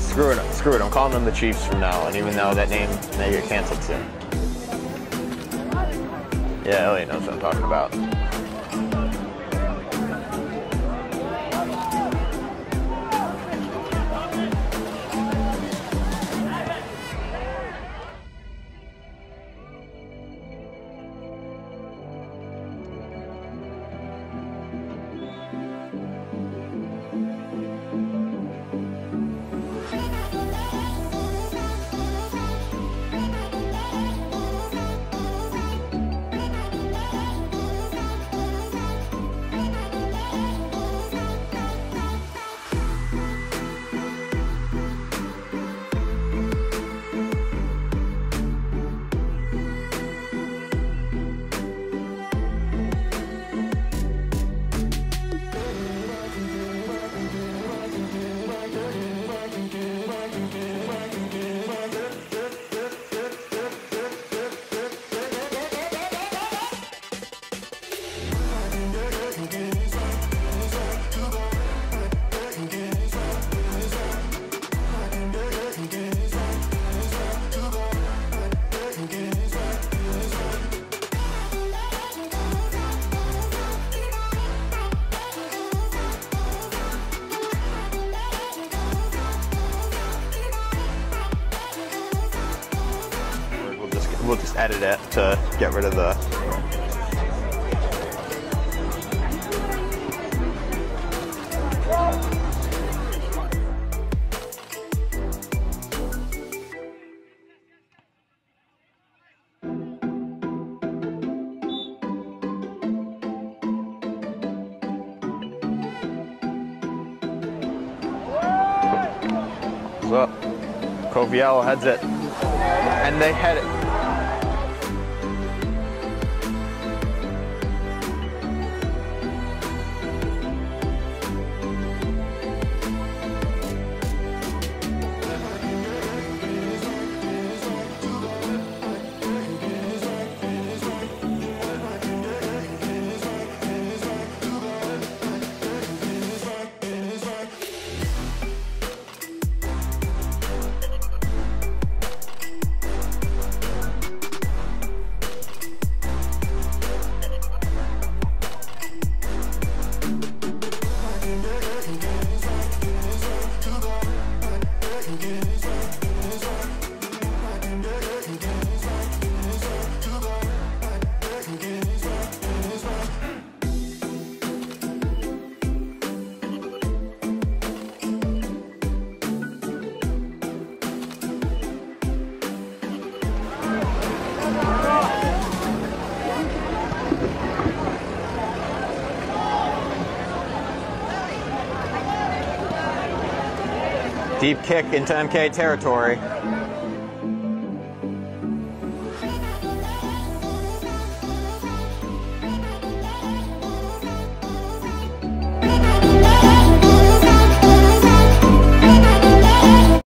screw it. Screw it. I'm calling them the Chiefs from now on, even though that name may get canceled soon. Yeah, Elliot knows what I'm talking about. We'll just edit it to get rid of the. Coviello heads it. And they head it. Deep kick into MK territory.